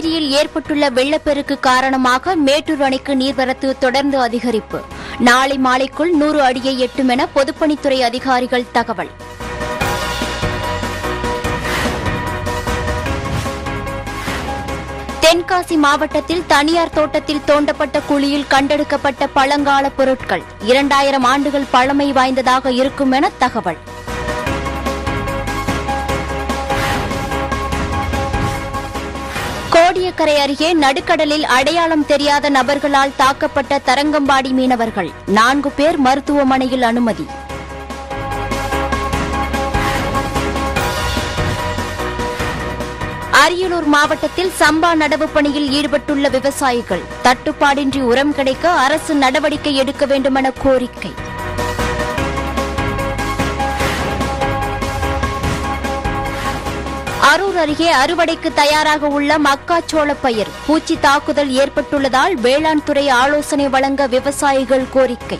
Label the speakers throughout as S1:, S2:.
S1: காவிரியில் ஏற்பட்டுள்ள வெள்ளப்பெருக்கு காரணமாக மேட்டூர் அணைக்கு நீர்வரத்து தொடர்ந்து அதிகரிப்பு. நாளை மாலைக்குள் நூறு அடியை எட்டும் என பொதுப்பணித்துறை அதிகாரிகள் தகவல். தென்காசி மாவட்டத்தில் தனியார் தோட்டத்தில் தோண்டப்பட்ட குழியில் கண்டெடுக்கப்பட்ட பழங்கால பொருட்கள். இரண்டாயிரம் ஆண்டுகள் பழமை வாய்ந்ததாக இருக்கும் என தகவல். கோடியக்கரை அருகே நடுக்கடலில் அடையாளம் தெரியாத நபர்களால் தாக்கப்பட்ட தரங்கம்பாடி மீனவர்கள். நான்கு பேர் மருத்துவமனையில் அனுமதி. அரியலூர் மாவட்டத்தில் சம்பா நடவு பணியில் ஈடுபட்டுள்ள விவசாயிகள் தட்டுப்பாடின்றி உரம் கிடைக்க அரசு நடவடிக்கை எடுக்க வேண்டுமென கோரிக்கை. அரூர் அருகே அறுவடைக்கு தயாராக உள்ள மக்காச்சோள பயிர். பூச்சி தாக்குதல் ஏற்பட்டுள்ளதால் வேளாண் துறை ஆலோசனை வழங்க விவசாயிகள் கோரிக்கை.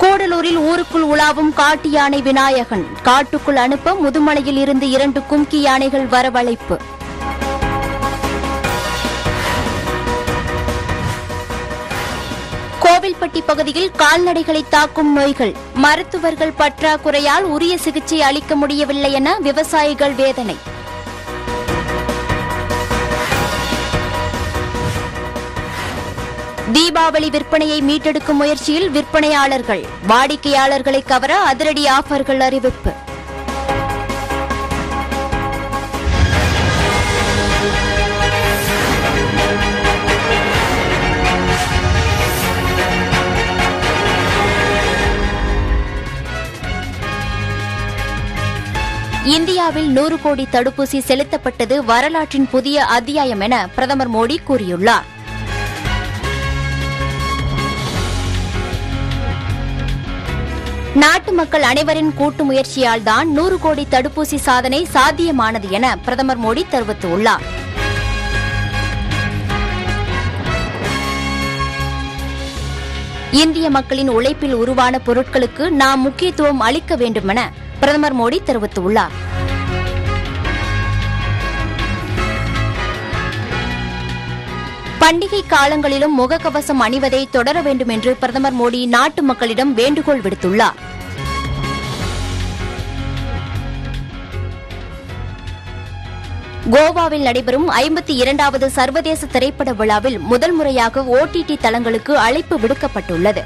S1: கூடலூரில் ஊருக்குள் உலாவும் காட்டு யானை விநாயகன். காட்டுக்குள் அனுப்ப முதுமலையில் இருந்து இரண்டு கும்கி யானைகள் வரவழைப்பு. கோவில்பட்டி பகுதியில் கால்நடைகளை தாக்கும் நோய்கள். மருத்துவர்கள் பற்றாக்குறையால் உரிய சிகிச்சை அளிக்க முடியவில்லை என விவசாயிகள் வேதனை. தீபாவளி விற்பனையை மீட்டெடுக்கும் முயற்சியில் விற்பனையாளர்கள். வாடிக்கையாளர்களை கவர அதிரடி ஆஃபர்கள் அறிவிப்பு. இந்தியாவில் நூறு கோடி தடுப்பூசி செலுத்தப்பட்டது வரலாற்றின் புதிய அத்தியாயம் என பிரதமர் மோடி கூறியுள்ளார். நாட்டு மக்கள் அனைவரின் கூட்டு முயற்சியால் தான் நூறு கோடி தடுப்பூசி சாதனை சாத்தியமானது என பிரதமர் மோடி தெரிவித்துள்ளார். இந்திய மக்களின் உழைப்பில் உருவான பொருட்களுக்கு நாம் முக்கியத்துவம் அளிக்க வேண்டுமென பிரதமர் மோடி தெரிவித்துள்ளார். பண்டிகை காலங்களிலும் முகக்கவசம் அணிவதை தொடர வேண்டும் என்று பிரதமர் மோடி நாட்டு மக்களிடம் வேண்டுகோள் விடுத்துள்ளார். கோவாவில் நடைபெறும் ஐம்பத்தி இரண்டாவது சர்வதேச திரைப்பட விழாவில் முதல் முறையாக ஓடிடி தளங்களுக்கு அழைப்பு விடுக்கப்பட்டுள்ளது.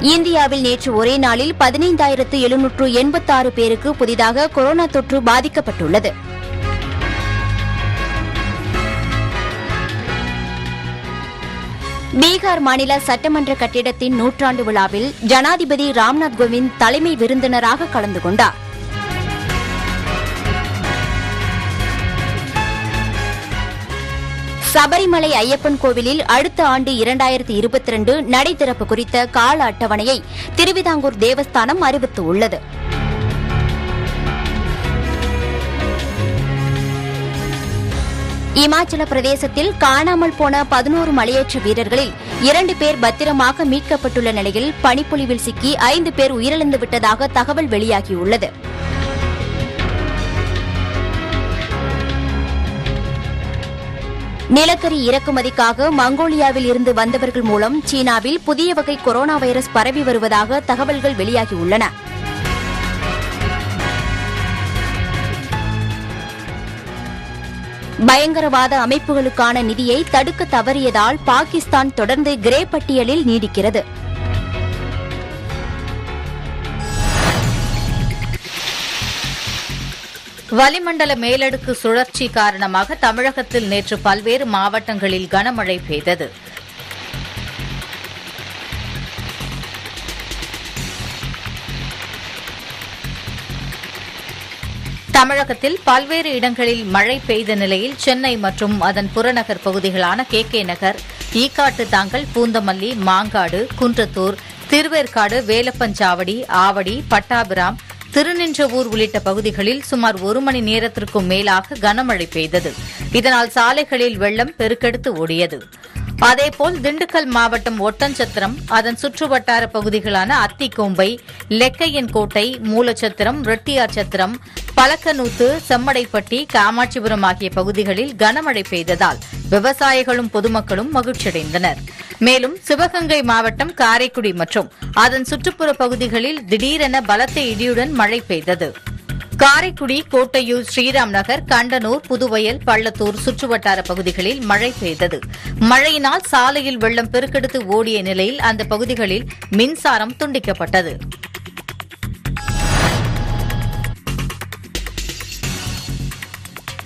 S1: இந்தியாவில் நேற்று ஒரே நாளில் பதினைந்தாயிரத்து எழுநூற்று எண்பத்தாறு பேருக்கு புதிதாக கொரோனா தொற்று பாதிக்கப்பட்டுள்ளது. பீகார் மாநில சட்டமன்ற கட்டிடத்தின் நூற்றாண்டு விழாவில் ஜனாதிபதி ராம்நாத் கோவிந்த் தலைமை விருந்தினராக கலந்து கொண்டார். சபரிமலை ஐயப்பன் கோவிலில் அடுத்த ஆண்டு இரண்டாயிரத்தி இருபத்தி ரெண்டு நடை திறப்பு குறித்த கால அட்டவணையை திருவிதாங்கூர் தேவஸ்தானம் அறிவித்துள்ளது. இமாச்சல பிரதேசத்தில் காணாமல் போன பதினோரு மலையேற்ற வீரர்களில் இரண்டு பேர் பத்திரமாக மீட்கப்பட்டுள்ள நிலையில் பனிப்பொழிவில் சிக்கி ஐந்து பேர் உயிரிழந்து விட்டதாக தகவல் வெளியாகியுள்ளது. நிலக்கரி இறக்குமதிக்காக மங்கோலியாவில் இருந்து வந்தவர்கள் மூலம் சீனாவில் புதிய வகை கொரோனா வைரஸ் பரவி வருவதாக தகவல்கள் வெளியாகியுள்ளன. பயங்கரவாத அமைப்புகளுக்கான நிதியை தடுக்க தவறியதால் பாகிஸ்தான் தொடர்ந்து கிரே பட்டியலில் நீடிக்கிறது.
S2: வளிமண்டல மேலடுக்கு சுழற்சி காரணமாக தமிழகத்தில் நேற்று பல்வேறு மாவட்டங்களில் கனமழை பெய்தது. தமிழகத்தில் பல்வேறு இடங்களில் மழை பெய்த நிலையில் சென்னை மற்றும் அதன் புறநகர் பகுதிகளான கே கே நகர் ஈக்காட்டு தாங்கல் பூந்தமல்லி மாங்காடு குன்றத்தூர் திருவேற்காடு வேலப்பஞ்சாவடி ஆவடி பட்டாபிராம் திருநின்றவூர் உள்ளிட்ட பகுதிகளில் சுமார் ஒரு மணி நேரத்திற்கும் மேலாக கனமழை பெய்தது. இதனால் சாலைகளில் வெள்ளம் பெருக்கெடுத்து ஓடியது. அதேபோல் திண்டுக்கல் மாவட்டம் ஒட்டஞ்சத்திரம் அதன் சுற்றுவட்டார பகுதிகளான அத்திக்கோம்பை லெக்கையன் கோட்டை மூலச்சத்திரம் ரெட்டியாச்சத்திரம் பலக்கநூத்து செம்மடைப்பட்டி காமாட்சிபுரம் ஆகிய பகுதிகளில் கனமழை பெய்ததால் விவசாயிகளும் பொதுமக்களும் மகிழ்ச்சியடைந்தனர். மேலும் சிவகங்கை மாவட்டம் காரைக்குடி மற்றும் அதன் சுற்றுப்புற பகுதிகளில் திடீரென பலத்த இடியுடன் மழை பெய்தது. காரைக்குடி கோட்டையூர் ஸ்ரீராம் நகர் கண்டனூர் புதுவயல் பள்ளத்தூர் சுற்றுவட்டார பகுதிகளில் மழை பெய்தது. மழையினால் சாலையில் வெள்ளம் பெருக்கெடுத்து ஓடிய நிலையில் அந்த பகுதிகளில் மின்சாரம் துண்டிக்கப்பட்டது.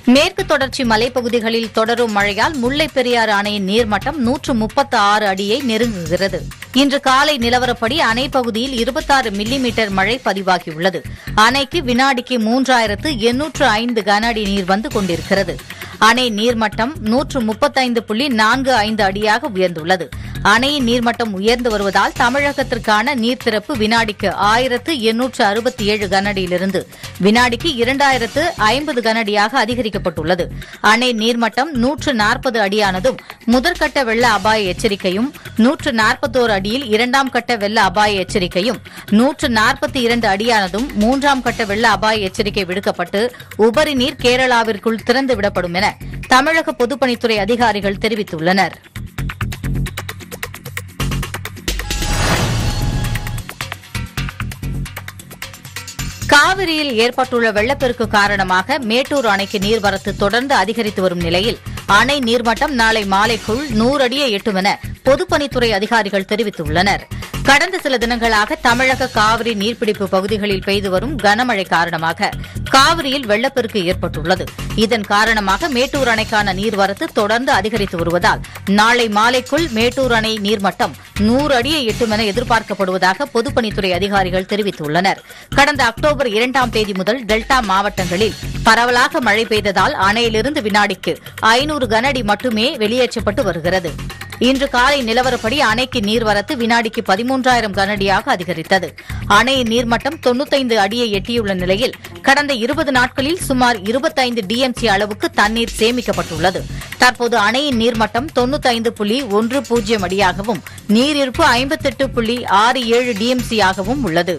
S2: மேற்கு தொடர்ச்சி மலைப்பகுதிகளில் தொடரும் மழையால் முல்லைப் பெரியாறு அணையின் நீர்மட்டம் நூற்று முப்பத்து ஆறு அடியை நெருங்குகிறது. இன்று காலை நிலவரப்படி அணை பகுதியில் இருபத்தாறு மில்லிமீட்டர் மழை பதிவாகியுள்ளது. அணைக்கு வினாடிக்கு மூன்றாயிரத்து எண்ணூற்று ஐந்து கன அடி நீர் வந்து கொண்டிருக்கிறது. அணை நீர்மட்டம் நூற்று முப்பத்தைந்து புள்ளி நான்கு ஐந்து அடியாக உயர்ந்துள்ளது. அணையின் நீர்மட்டம் உயர்ந்து வருவதால் தமிழகத்திற்கான நீர் திறப்பு வினாடிக்கு ஆயிரத்து எண்ணூற்று அறுபத்தி ஏழு கனஅடியிலிருந்து வினாடிக்கு இரண்டாயிரத்து ஐம்பது கனஅடியாக அதிகரிக்கப்பட்டுள்ளது. அணை நீர்மட்டம் நூற்று நாற்பது அடியானதும் முதற்கட்ட வெள்ள அபாய எச்சரிக்கையும் நூற்று நாற்பத்தோரு அடியில் இரண்டாம் கட்ட வெள்ள அபாய எச்சரிக்கையும் நூற்று நாற்பத்தி இரண்டு அடியானதும் மூன்றாம் கட்ட வெள்ள அபாய எச்சரிக்கை விடுக்கப்பட்டு உபரி நீர் கேரளாவிற்குள் திறந்து விடப்படும் என தமிழக பொதுப்பணித்துறை அதிகாரிகள் தெரிவித்துள்ளனர். காவிரியில் ஏற்பட்டுள்ள வெள்ளப்பெருக்கு காரணமாக மேட்டூர் அணைக்கு நீர்வரத்து தொடர்ந்து அதிகரித்து வரும் நிலையில் அணை நீர்மட்டம் நாளை மாலைக்குள் நூறு அடியை எட்டும் என பொதுப்பணித்துறை அதிகாரிகள் தெரிவித்துள்ளனர். கடந்த சில தினங்களாக தமிழக காவிரி நீர்பிடிப்பு பகுதிகளில் பெய்து வரும் கனமழை காரணமாக காவிரியில் வெள்ளப்பெருக்கு ஏற்பட்டுள்ளது. இதன் காரணமாக மேட்டூர் அணைக்கான நீர்வரத்து தொடர்ந்து அதிகரித்து வருவதால் நாளை மாலைக்குள் மேட்டூர் அணை நீர்மட்டம் நூறு அடியை எட்டும் என எதிர்பார்க்கப்படுவதாக பொதுப்பணித்துறை அதிகாரிகள் தெரிவித்துள்ளனர். கடந்த அக்டோபர் இரண்டாம் தேதி முதல் டெல்டா மாவட்டங்களில் பரவலாக மழை பெய்ததால் அணையிலிருந்து வினாடிக்கு ஐநூறு கனஅடி மட்டுமே வெளியேற்றப்பட்டு வருகிறது. இன்று காலை நிலவரப்படி அணைக்கு நீர்வரத்து வினாடிக்கு பதிமூன்றாயிரம் கனஅடியாக அதிகரித்தது. அணையின் நீர்மட்டம் தொன்னூத்தைந்து அடியை எட்டியுள்ள நிலையில் கடந்த இருபது நாட்களில் சுமார் இருபத்தைந்து டிஎம்சி அளவுக்கு தண்ணீர் சேமிக்கப்பட்டுள்ளது. தற்போது அணையின் நீர்மட்டம் தொன்னூத்தைந்து புள்ளி ஒன்று பூஜ்ஜியம் அடியாகவும் நீரிருப்பு ஐம்பத்தெட்டு புள்ளி ஆறு ஏழு டிஎம்சியாகவும் உள்ளது.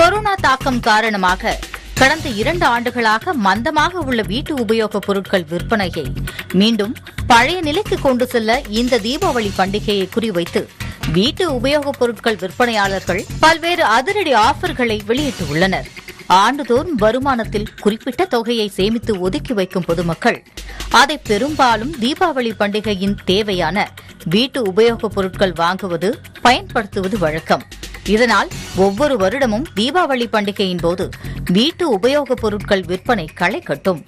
S2: கொரோனா தாக்கம் காரணமாக கடந்த இரண்டு ஆண்டுகளாக மந்தமாக உள்ள வீட்டு உபயோகப் பொருட்கள் விற்பனையை மீண்டும் பழைய நிலைக்கு கொண்டு செல்ல இந்த தீபாவளி பண்டிகையை குறிவைத்து வீட்டு உபயோகப் பொருட்கள் விற்பனையாளர்கள் பல்வேறு அதிரடி ஆஃபர்களை வெளியிட்டுள்ளனர். ஆண்டுதோறும் வருமானத்தில் குறிப்பிட்ட தொகையை சேமித்து ஒதுக்கி வைக்கும் பொதுமக்கள். அதை பெரும்பாலும் தீபாவளி பண்டிகையின் தேவையான வீட்டு உபயோகப் பொருட்கள் வாங்குவது பயன்படுத்துவது வழக்கம். இதனால் ஒவ்வொரு வருடமும் தீபாவளி பண்டிகையின் போது வீட்டு உபயோகப் பொருட்கள் விற்பனை களை கட்டும்.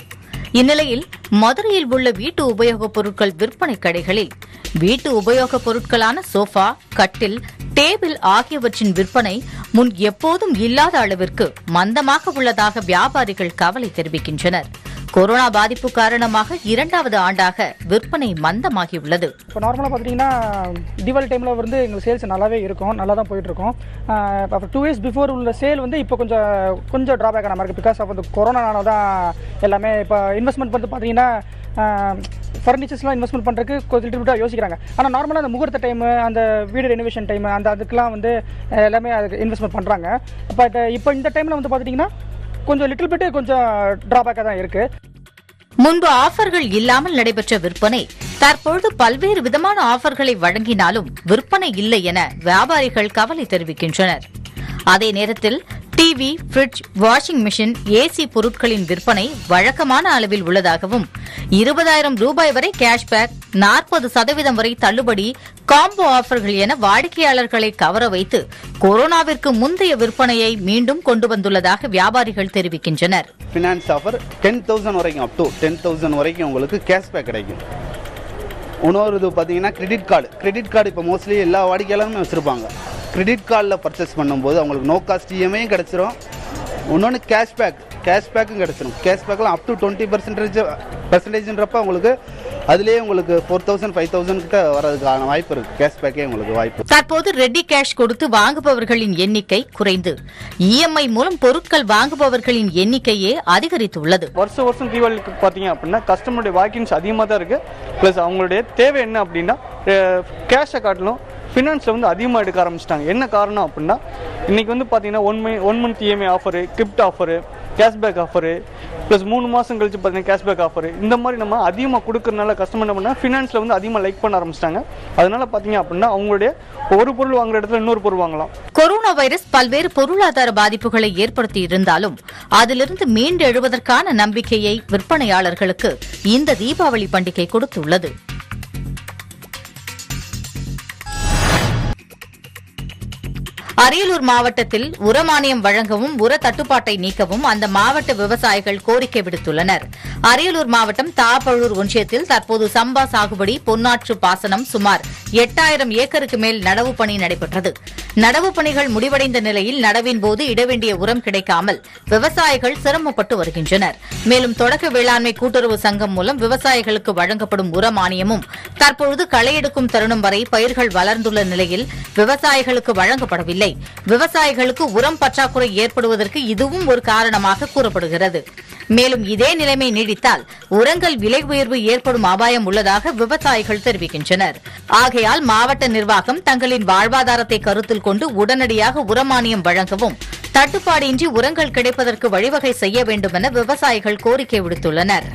S2: இந்நிலையில் மதுரையில் உள்ள வீட்டு உபயோகப் பொருட்கள் விற்பனை கடைகளில் வீட்டு உபயோகப் பொருட்களான சோஃபா கட்டில் டேபிள் ஆகியவற்றின் விற்பனை முன் எப்போதும் இல்லாத அளவிற்கு மந்தமாக உள்ளதாக வியாபாரிகள் கவலை தெரிவிக்கின்றனர். கொரோனா பாதிப்பு காரணமாக இரண்டாவது ஆண்டாக விற்பனை மந்தமாகியுள்ளது.
S3: இப்போ நார்மலாக பார்த்தீங்கன்னா தீபாவளி டைமில் வந்து எங்களுக்கு சேல்ஸ் நல்லாவே இருக்கும். நல்லா தான் போயிட்டுருக்கோம் இப்போ டூ இயர்ஸ் பிஃபோர் உள்ள சேல் வந்து இப்போ கொஞ்சம் கொஞ்சம் ட்ராபேக் ஆன மாதிரி இருக்குது பிகாஸ் ஆஃப் அந்த கொரோனானால தான் எல்லாமே இப்போ இன்வெஸ்ட்மெண்ட் வந்து பார்த்தீங்கன்னா ஃபர்னிச்சர்ஸ்லாம் இன்வெஸ்ட்மெண்ட் பண்ணுறதுக்கு கொஞ்சம் லிட்டில் யோசிக்கிறாங்க. ஆனால் நார்மலாக அந்த முகூர்த்த டைமு அந்த வீடு ரெனோவேஷன் டைமு அந்த அதுக்கெலாம் வந்து எல்லாமே அதுக்கு இன்வெஸ்ட்மெண்ட் பண்ணுறாங்க பட் இப்போ இந்த டைமில் வந்து பார்த்துட்டிங்கன்னா கொஞ்சம் லிட்டில் பிட்டு கொஞ்சம் டிராபேக்காக தான் இருக்கு.
S2: முன்பு ஆஃபர்கள் இல்லாமல் நடைபெற்ற விற்பனை தற்பொழுது பல்வேறு விதமான ஆஃபர்களை வழங்கினாலும் விற்பனை இல்லை என வியாபாரிகள் கவலை தெரிவிக்கின்றனர். அதே நேரத்தில் TV fridge washing machine AC பொருட்களின் விற்பனை வழக்கமான அளவில் உள்ளதாகவும் இருபதாயிரம் ரூபாய் வரை கேஷ்பேக் நாற்பது சதவீதம் வரை தள்ளுபடி காம்போ ஆஃபர்கள் என வாடிக்கையாளர்களை கவர வைத்து கொரோனாவிற்கு முந்தைய விற்பனையை மீண்டும் கொண்டு வந்துள்ளதாக வியாபாரிகள் தெரிவிக்கின்றனர்.
S4: ஃபினான்ஸ் ஆஃபர் டென் தௌசண்ட் வரைக்கும் அப் டு டென் தௌசண்ட் வரைக்கும் உங்களுக்கு கேஷ்பேக் கிடைக்கும். இன்னொரு இது பார்த்தீங்கன்னா கிரெடிட் கார்டு கிரெடிட் கார்டு இப்போ மோஸ்ட்லி எல்லா வாடிக்கையாளருமே வச்சுருப்பாங்க. கிரெடிட் கார்டில் பர்ச்சேஸ் பண்ணும்போது அவங்களுக்கு நோ காஸ்ட் இஎம்ஐயும் கிடச்சிரும். இன்னொன்று கேஷ்பேக் கேஷ்பேக்கும் கிடச்சிரும். கேஷ்பேக்கில் அப் டு டுவெண்ட்டி பர்சன்டேஜ் பெர்சன்டேஜ்ன்றப்ப உங்களுக்கு அதுலேயே உங்களுக்கு ஃபோர் தௌசண்ட் ஃபைவ் தௌசண்ட் கிட்ட வரதுக்கான வாய்ப்பு இருக்குது கேஷ்பேக்கே உங்களுக்கு வாய்ப்பு
S2: தற்போது ரெடி கேஷ் கொடுத்து வாங்குபவர்களின் எண்ணிக்கை குறைந்து. இஎம்ஐ மூலம் பொருட்கள் வாங்குபவர்களின் எண்ணிக்கையே அதிகரித்துள்ளது.
S5: வருஷம் வருஷம் தீபாவளிக்கு பார்த்தீங்க அப்படின்னா கஸ்டமருடைய வாக்கின்ஸ் அதிகமாக தான் இருக்குது ப்ளஸ் அவங்களுடைய தேவை என்ன அப்படின்னா கேஷை காட்டிலும் ஃபினான்ஸில் வந்து அதிகமாக எடுக்க ஆரம்பிச்சிட்டாங்க. என்ன காரணம் அப்படின்னா இன்றைக்கி வந்து பார்த்தீங்கன்னா one my one month EMI offer gift offer cashback offer plus மூணு மாதம் கழிச்சு பார்த்தீங்கன்னா கேஷ்பேக் ஆஃபர் இந்த மாதிரி நம்ம அதிகமாக கொடுக்கறனால கஸ்டமர் என்ன பண்ணால் ஃபினான்ஸில் வந்து அதிகமாக லைக் பண்ண ஆரம்பிச்சிட்டாங்க. அதனால பார்த்தீங்க அப்படின்னா அவங்களுடைய ஒரு பொருள் வாங்குற இடத்துல இன்னொரு பொருள் வாங்கலாம்.
S2: கொரோனா வைரஸ் பல்வேறு பொருளாதார பாதிப்புகளை ஏற்படுத்தி இருந்தாலும் அதிலிருந்து மீண்டு எழுவதற்கான நம்பிக்கையை விற்பனையாளர்களுக்கு இந்த தீபாவளி பண்டிகை கொடுத்துள்ளது. அரியலூர் மாவட்டத்தில் உரமானியம் வழங்கவும் உர தட்டுப்பாட்டை நீக்கவும் அந்த மாவட்ட விவசாயிகள் கோரிக்கை விடுத்துள்ளனர். அரியலூர் மாவட்டம் தாப்பழூர் ஒன்றியத்தில் தற்போது சம்பா சாகுபடி பொன்னாற்று பாசனம் சுமார் எட்டாயிரம் ஏக்கருக்கு மேல் நடவு பணி நடைபெற்றது. நடவு பணிகள் முடிவடைந்த நிலையில் நடவின் போது இடவேண்டிய உரம் கிடைக்காமல் விவசாயிகள் சிரமப்பட்டு வருகின்றனர். மேலும் தொடக்க வேளாண்மை கூட்டுறவு சங்கம் மூலம் விவசாயிகளுக்கு வழங்கப்படும் உர மானியமும் தற்பொழுது களையெடுக்கும் தருணம் வரை பயிர்கள் வளர்ந்துள்ள நிலையில் விவசாயிகளுக்கு வழங்கப்படவில்லை. விவசாயிகளுக்கு உரம் பற்றாக்குறை ஏற்படுவதற்கு இதுவும் ஒரு காரணமாக கூறப்படுகிறது. மேலும் இதே நிலைமை நீடி அதிகரித்தால் உரங்கள் விலை உயர்வு ஏற்படும் அபாயம் உள்ளதாக விவசாயிகள் தெரிவிக்கின்றனர். ஆகையால் மாவட்ட நிர்வாகம் தங்களின் வாழ்வாதாரத்தை கருத்தில் கொண்டு உடனடியாக உரமானியம் வழங்கவும் தட்டுப்பாடின்றி உரங்கள் கிடைப்பதற்கு வழிவகை செய்ய வேண்டும் என விவசாயிகள் கோரிக்கை விடுத்துள்ளனர்.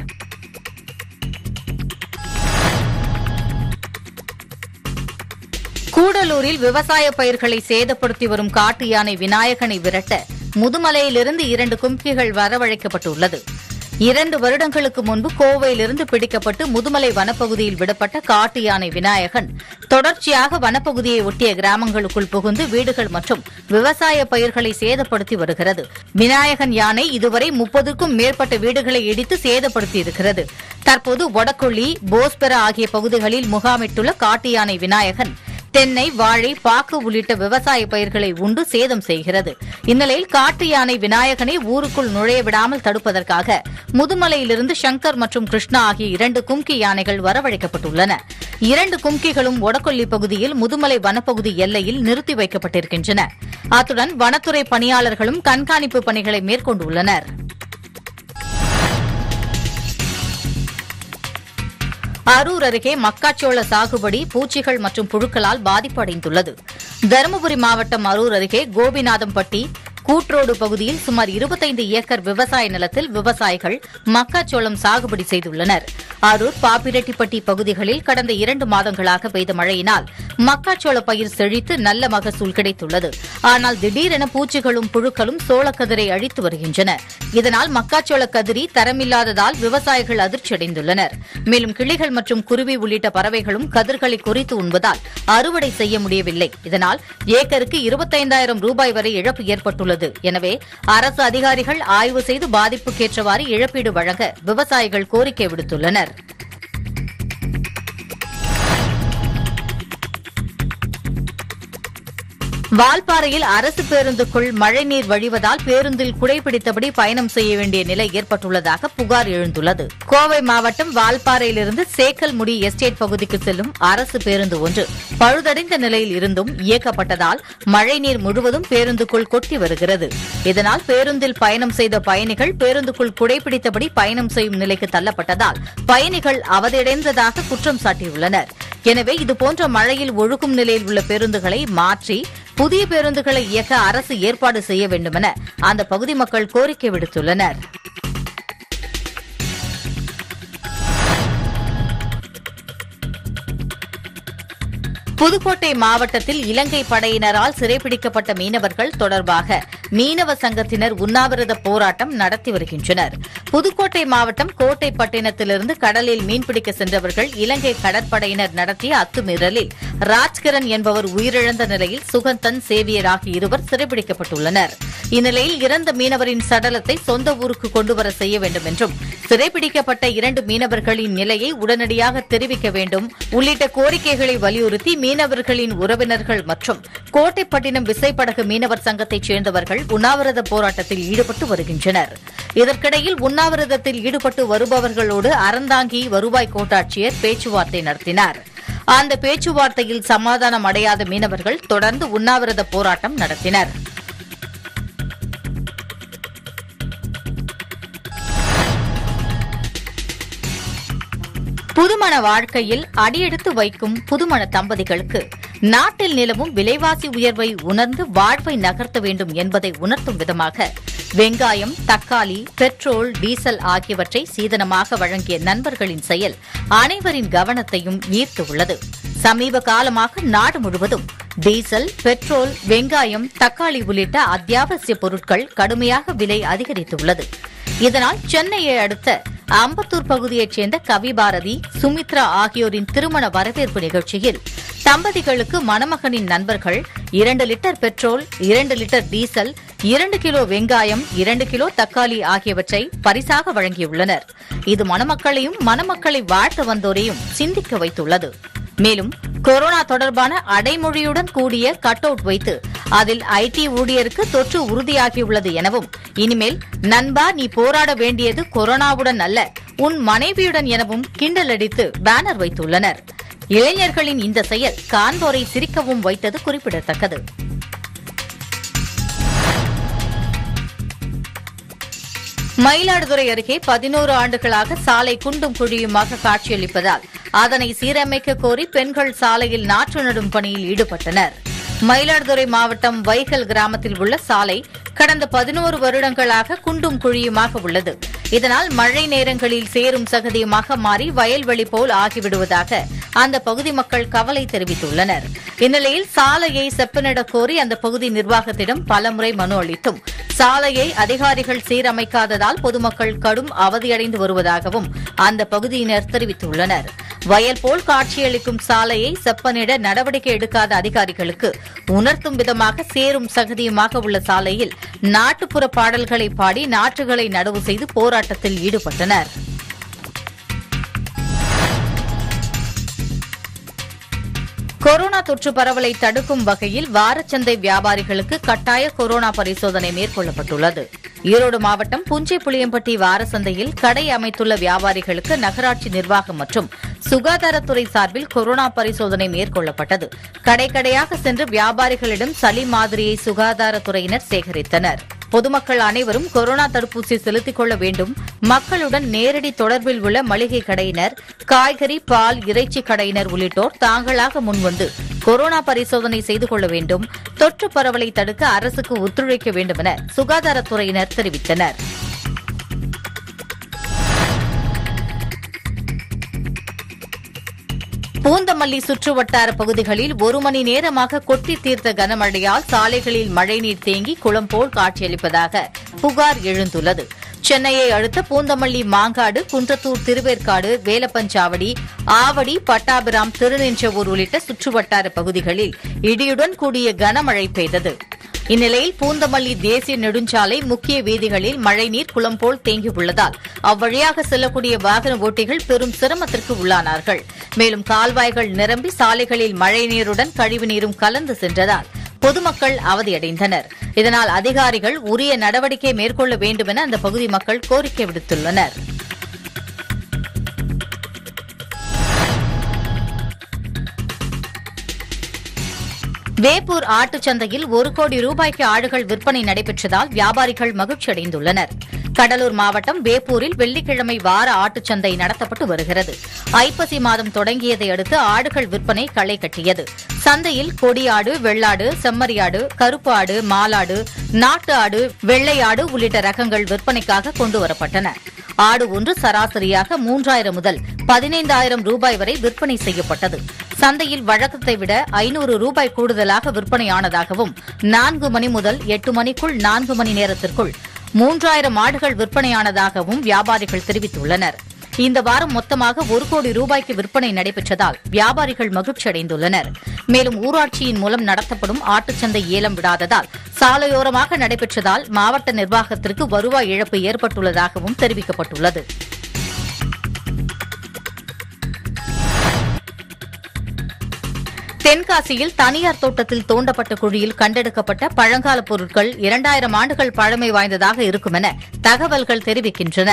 S2: கூடலூரில் விவசாய பயிர்களை சேதப்படுத்தி வரும் காட்டு யானை விநாயகனை விரட்ட முதுமலையிலிருந்து இரண்டு கும்கிகள் வரவழைக்கப்பட்டுள்ளது. இரண்டு வருடங்களுக்கு முன்பு கோவையிலிருந்து பிடிக்கப்பட்டு முதுமலை வனப்பகுதியில் விடப்பட்ட காட்டு யானை விநாயகன் தொடர்ச்சியாக வனப்பகுதியை ஒட்டிய கிராமங்களுக்குள் புகுந்து வீடுகள் மற்றும் விவசாய பயிர்களை சேதப்படுத்தி வருகிறது. விநாயகன் யானை இதுவரை முப்பதுக்கும் மேற்பட்ட வீடுகளை இடித்து சேதப்படுத்தியிருக்கிறது. தற்போது வடக்கொள்ளி போஸ்பெரா ஆகிய பகுதிகளில் முகாமிட்டுள்ள காட்டு யானை விநாயகன் தென்னை வாழை பாக்கு உள்ளிட்ட விவசாய பயிர்களை உண்டு சேதம் செய்கிறது. இந்நிலையில் காட்டு யானை விநாயகனை ஊருக்குள் நுழைய விடாமல் தடுப்பதற்காக முதுமலையிலிருந்து சங்கர் மற்றும் கிருஷ்ணா ஆகிய இரண்டு கும்கி யானைகள் வரவழைக்கப்பட்டுள்ளன. இரண்டு கும்கிகளும் ஒடக்கொல்லி பகுதியில் முதுமலை வனப்பகுதி எல்லையில் நிறுத்தி வைக்கப்பட்டிருக்கின்றன. அத்துடன் வனத்துறை பணியாளர்களும் கண்காணிப்பு பணிகளை மேற்கொண்டுள்ளனா் அரூர் அருகே மக்காச்சோள சாகுபடி பூச்சிகள் மற்றும் புழுக்களால் பாதிப்பு அடைந்துள்ளது தருமபுரி மாவட்டம் அரூர் அருகே கோபிநாதம்பட்டி கூட்ரோடு பகுதியில் சுமார் இருபத்தைந்து ஏக்கர் விவசாய நிலத்தில் விவசாயிகள் மக்காச்சோளம் சாகுபடி செய்துள்ளனர். அரூர் பாப்பிரெட்டிப்பட்டி பகுதிகளில் கடந்த இரண்டு மாதங்களாக பெய்த மழையினால் மக்காச்சோள பயிர் செழித்து நல்ல மகசூல் கிடைத்துள்ளது. ஆனால் திடீரென பூச்சிகளும் புழுக்களும் சோளக்கதிரை அழித்து வருகின்றன. இதனால் மக்காச்சோள கதிரி தரமில்லாததால் விவசாயிகள் அதிர்ச்சியடைந்துள்ளனர். மேலும் கிளிகள் மற்றும் குருவி உள்ளிட்ட பறவைகளும் கதிர்களை குறித்து உண்பதால் அறுவடை செய்ய முடியவில்லை. இதனால் ஏக்கருக்கு இருபத்தைந்தாயிரம் ரூபாய் வரை இழப்பு ஏற்பட்டுள்ளது. எனவே அரசு அதிகாரிகள் ஆய்வு செய்து பாதிப்புக்கேற்றவாறு இழப்பீடு வழங்க விவசாயிகள் கோரிக்கை விடுத்துள்ளனர். வால்பாறையில் அரசு பேருந்துக்குள் மழைநீர் வழிவதால் பேருந்தில் குடைபிடித்தபடி பயணம் செய்ய வேண்டிய நிலை ஏற்பட்டுள்ளதாக புகார் எழுந்துள்ளது. கோவை மாவட்டம் வால்பாறையிலிருந்து சேக்கல்முடி எஸ்டேட் பகுதிக்கு செல்லும் அரசு பேருந்து ஒன்று பழுதடைந்த நிலையில் இருந்தும் இயக்கப்பட்டதால் மழைநீர் முழுவதும் பேருந்துக்குள் கொட்டி வருகிறது. இதனால் பேருந்தில் பயணம் செய்த பயணிகள் பேருந்துக்குள் குடைபிடித்தபடி பயணம் செய்யும் நிலைக்கு தள்ளப்பட்டதால் பயணிகள் அவதியடைந்ததாக குற்றம் சாட்டியுள்ளனர். எனவே இதுபோன்ற மழையில் ஒழுகும் நிலையில் உள்ள பேருந்துகளை மாற்றி புதிய பேருந்துகளை இயக்க அரசு ஏற்பாடு செய்ய வேண்டுமென அந்த பகுதி மக்கள் கோரிக்கை விடுத்துள்ளனர். புதுக்கோட்டை மாவட்டத்தில் இலங்கை படையினரால் சிறைபிடிக்கப்பட்ட மீனவர்கள் தொடர்பாக மீனவ சங்கத்தினர் உண்ணாவிரத போராட்டம் நடத்தி வருகின்றனர். புதுக்கோட்டை மாவட்டம் கோட்டைப்பட்டினத்திலிருந்து கடலில் மீன்பிடிக்க சென்றவர்கள் இலங்கை கடற்படையினர் நடத்திய அத்துமீறலில் ராஜ்கிரண் என்பவர் உயிரிழந்த நிலையில் சுகந்தன் சேவியர் ஆகிய இருவர் சிறைபிடிக்கப்பட்டுள்ளனர். இந்நிலையில் இறந்த மீனவரின் சடலத்தை சொந்த ஊருக்கு கொண்டுவர செய்ய வேண்டும் என்றும் சிறைபிடிக்கப்பட்ட இரண்டு மீனவர்களின் நிலையை உடனடியாக தெரிவிக்க வேண்டும் உள்ளிட்ட கோரிக்கைகளை வலியுறுத்தி மீனவர்களின் உறவினர்கள் மற்றும் கோட்டைப்பட்டினம் விசைப்படகு மீனவர் சங்கத்தைச் சேர்ந்தவர்கள் உண்ணாவிரத போராட்டத்தில் ஈடுபட்டு வருகின்றனர். இதற்கிடையில் உண்ணாவிரதத்தில் ஈடுபட்டு வருபவர்களோடு அறந்தாங்கி வருவாய் கோட்டாட்சியர் பேச்சுவார்த்தை நடத்தினார். அந்த பேச்சுவார்த்தையில் சமாதானம் அடையாத மீனவர்கள் தொடர்ந்து உண்ணாவிரத போராட்டம் நடத்தினர். புதுமண வாழ்க்கையில் அடியெடுத்து வைக்கும் புதுமண தம்பதிகளுக்கு நாட்டில் நிலவும் விலைவாசி உயர்வை உணர்ந்து வாழ்வை நகர்த்த வேண்டும் என்பதை உணர்த்தும் விதமாக வெங்காயம் தக்காளி பெட்ரோல் டீசல் ஆகியவற்றை சீதனமாக வழங்கிய நண்பர்களின் செயல் அனைவரின் கவனத்தையும் ஈர்த்துள்ளது சமீப காலமாக நாடு முழுவதும் டீசல் பெட்ரோல் வெங்காயம் தக்காளி உள்ளிட்ட அத்தியாவசிய பொருட்கள் கடுமையாக விலை அதிகரித்துள்ளது. இதனால் சென்னையை அடுத்த அம்பத்தூர் பகுதியைச் சேர்ந்த கவிபாரதி சுமித்ரா ஆகியோரின் திருமண வரவேற்பு நிகழ்ச்சியில் தம்பதிகளுக்கு மணமகனின் நண்பர்கள் இரண்டு லிட்டர் பெட்ரோல் இரண்டு லிட்டர் டீசல் இரண்டு கிலோ வெங்காயம் இரண்டு கிலோ தக்காளி ஆகியவற்றை பரிசாக வழங்கியுள்ளனர். இது மணமக்களையும் மணமக்களை வாழ்த்த வந்தோரையும் சிந்திக்க வைத்துள்ளது. மேலும் கொரோனா தொடர்பான அடைமொழியுடன் கூடிய கட் அவுட் வைத்து அதில் ஐடி ஊழியருக்கு தொற்று உறுதியாகியுள்ளது எனவும் இனிமேல் நண்பா நீ போராட வேண்டியது கொரோனாவுடன் அல்ல உன் மனைவியுடன் எனவும் கிண்டல் அடித்து பேனர் வைத்துள்ளனர். இளைஞர்களின் இந்த செயல் காண்போரை சிரிக்கவும் வைத்தது குறிப்பிடத்தக்கது. மயிலாடுதுறை அருகே பதினோரு ஆண்டுகளாக சாலை குண்டும் குழியுமாக காட்சியளிப்பதால் அதனை சீரமைக்க கோரி பெண்கள் சாலையில் நாற்று நடும் பணியில் ஈடுபட்டனர். மயிலாடுதுறை மாவட்டம் வைகல் கிராமத்தில் உள்ள சாலை கடந்த பதினோரு வருடங்களாக குண்டும் குழியுமாக உள்ளது. இதனால் மழை நேரங்களில் சேரும் சகதியுமாக மாறி வயல்வெளி போல் ஆகிவிடுவதாக அந்த பகுதி மக்கள் கவலை தெரிவித்துள்ளனர். இந்நிலையில் சாலையை செப்பனிடக் கோரி அந்த பகுதி நிர்வாகத்திடம் பலமுறை மனு அளித்தும் சாலையை அதிகாரிகள் சீரமைக்காததால் பொதுமக்கள் கடும் அவதியடைந்து வருவதாகவும் அந்த பகுதியினர் தெரிவித்துள்ளனர். வயல் போல் காட்சியளிக்கும் சாலையை செப்பனிட நடவடிக்கை எடுக்காத அதிகாரிகளுக்கு உணர்த்தும் விதமாக சேரும் சகதியுமாக உள்ள சாலையில் நாட்டுப்புற பாடல்களை பாடி நாற்றுகளை நடவு செய்து போராட்டத்தில் ஈடுபட்டனர். கொரோனா தொற்று பரவலை தடுக்கும் வகையில் வாரச்சந்தை வியாபாரிகளுக்கு கட்டாய கொரோனா பரிசோதனை மேற்கொள்ளப்பட்டுள்ளது. ஈரோடு மாவட்டம் புஞ்சை புளியம்பட்டி வாரசந்தையில் கடை அமைத்துள்ள வியாபாரிகளுக்கு நகராட்சி நிர்வாகம் மற்றும் சுகாதாரத்துறை சார்பில் கொரோனா பரிசோதனை மேற்கொள்ளப்பட்டது. கடை கடையாக சென்று வியாபாரிகளிடம் சளி மாதிரியை சுகாதாரத்துறையினர் சேகரித்தனர். பொதுமக்கள் அனைவரும் கொரோனா தடுப்பூசி செலுத்திக் கொள்ள வேண்டும். மக்களுடன் நேரடி தொடர்பில் உள்ள மளிகை கடையினர் காய்கறி பால் இறைச்சி கடையினர் உள்ளிட்டோர் தாங்களாக முன்வந்து கொரோனா பரிசோதனை செய்து கொள்ள வேண்டும். தொற்று பரவலை தடுக்க அரசுக்கு ஒத்துழைக்க வேண்டும் என சுகாதாரத்துறையினர் தெரிவித்தனர். பூந்தமல்லி சுற்றுவட்டார பகுதிகளில் ஒரு மணி நேரமாக கொட்டி தீர்த்த கனமழையால் சாலைகளில் மழைநீர் தேங்கி குளம் போல் காட்சியளிப்பதாக புகார் எழுந்துள்ளது. சென்னையை அடுத்த பூந்தமல்லி மாங்காடு குன்றத்தூர் திருவேற்காடு வேலப்பஞ்சாவடி ஆவடி பட்டாபிராம் திருநின்றவூர் உள்ளிட்ட சுற்றுவட்டார பகுதிகளில் இடியுடன் கூடிய கனமழை பெய்தது. இந்நிலையில் பூந்தமல்லி தேசிய நெடுஞ்சாலை முக்கிய வீதிகளில் மழைநீர் குளம் போல் தேங்கியுள்ளதால் அவ்வழியாக செல்லக்கூடிய வாகன ஓட்டிகள் பெரும் சிரமத்திற்கு உள்ளானார்கள். மேலும் கால்வாய்கள் நிரம்பி சாலைகளில் மழைநீருடன் கழிவுநீரும் கலந்து சென்றதால் பொதுமக்கள் அவதியடைந்தனர். இதனால் அதிகாரிகள் உரிய நடவடிக்கை மேற்கொள்ள வேண்டும் என அந்த பகுதி மக்கள் கோரிக்கை விடுத்துள்ளனர். வேப்பூர் ஆட்டுச் சந்தையில் ஒரு கோடி ரூபாய்க்கு ஆடுகள் விற்பனை நடைபெற்றதால் வியாபாரிகள் மகிழ்ச்சி அடைந்துள்ளனர் கடலூர் மாவட்டம் வேப்பூரில் வெள்ளிக்கிழமை வார ஆட்டுச் சந்தை நடத்தப்பட்டு வருகிறது. ஐப்பசி மாதம் தொடங்கியதை அடுத்து ஆடுகள் விற்பனை களை கட்டியது. சந்தையில் கொடியாடு வெள்ளாடு செம்மறியாடு கருப்பு ஆடு மாலாடு நாட்டு ஆடு வெள்ளை ஆடு உள்ளிட்ட ரகங்கள் விற்பனைக்காக கொண்டுவரப்பட்டன ஆடு ஒன்று சராசரியாக மூன்றாயிரம் முதல் பதினைந்தாயிரம் ரூபாய் வரை விற்பனை செய்யப்பட்டது. சந்தையில் வழக்கத்தை விட ஐநூறு ரூபாய் கூடுதலாக விற்பனையானதாகவும் நான்கு மணி முதல் எட்டு மணிக்குள் நான்கு மணி நேரத்திற்குள் மூன்றாயிரம் ஆடுகள் விற்பனையானதாகவும் வியாபாரிகள் தெரிவித்துள்ளனர். இந்த வாரம் மொத்தமாக ஒரு கோடி ரூபாய்க்கு விற்பனை நடைபெற்றதால் வியாபாரிகள் மகிழ்ச்சி அடைந்துள்ளனர் மேலும் ஊராட்சியின் மூலம் நடத்தப்படும் ஆட்டுச்சந்தை ஏலம் விடாததால் சாலையோரமாக நடைபெற்றதால் மாவட்ட நிர்வாகத்திற்கு வருவாய் இழப்பு ஏற்பட்டுள்ளதாகவும் தெரிவிக்கப்பட்டுள்ளது. தென்காசியில் தனியார் தோட்டத்தில் தோண்டப்பட்ட குழியில் கண்டெடுக்கப்பட்ட பழங்கால பொருட்கள் இரண்டாயிரம் ஆண்டுகள் பழமை வாய்ந்ததாக இருக்கும் என தகவல்கள் தெரிவிக்கின்றன.